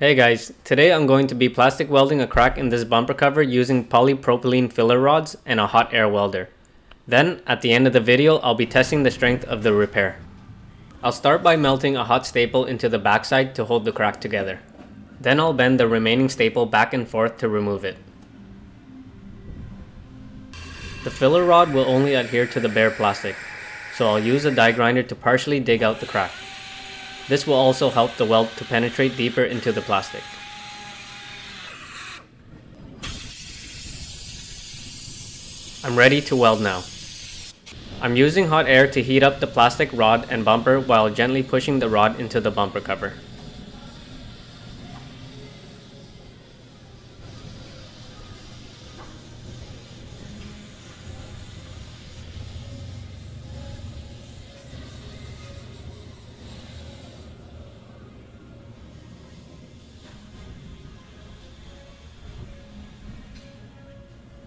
Hey guys, today I'm going to be plastic welding a crack in this bumper cover using polypropylene filler rods and a hot air welder. Then, at the end of the video, I'll be testing the strength of the repair. I'll start by melting a hot staple into the backside to hold the crack together. Then I'll bend the remaining staple back and forth to remove it. The filler rod will only adhere to the bare plastic, so I'll use a die grinder to partially dig out the crack. This will also help the weld to penetrate deeper into the plastic. I'm ready to weld now. I'm using hot air to heat up the plastic rod and bumper while gently pushing the rod into the bumper cover.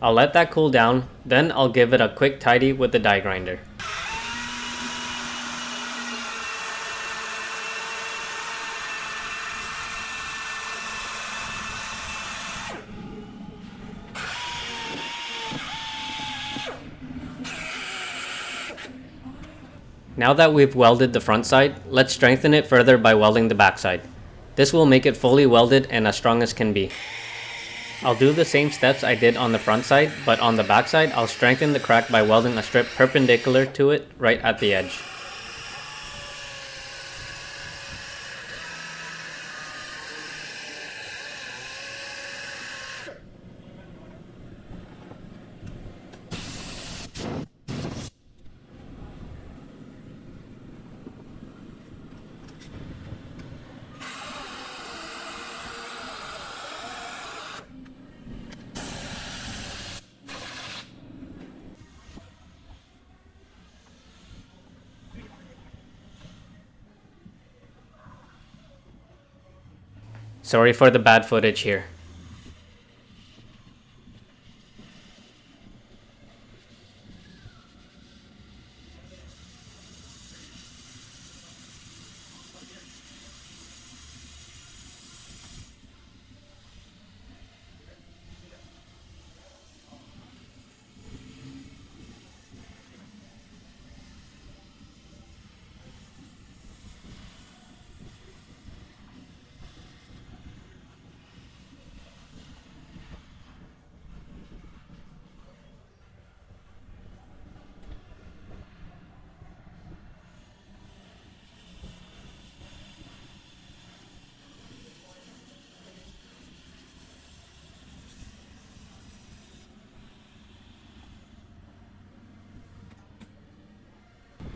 I'll let that cool down, then I'll give it a quick tidy with the die grinder. Now that we've welded the front side, let's strengthen it further by welding the back side. This will make it fully welded and as strong as can be. I'll do the same steps I did on the front side, but on the back side, I'll strengthen the crack by welding a strip perpendicular to it right at the edge. Sorry for the bad footage here.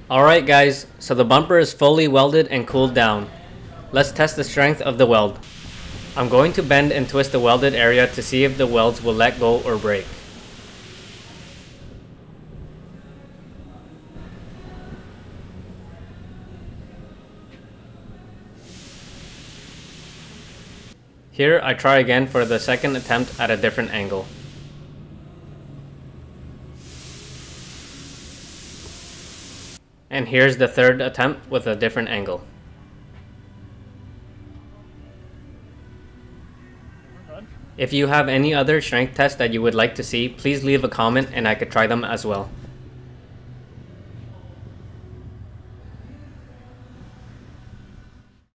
Alright guys, so the bumper is fully welded and cooled down. Let's test the strength of the weld. I'm going to bend and twist the welded area to see if the welds will let go or break. Here I try again for the second attempt at a different angle. And here's the third attempt with a different angle. If you have any other strength tests that you would like to see, please leave a comment and I could try them as well.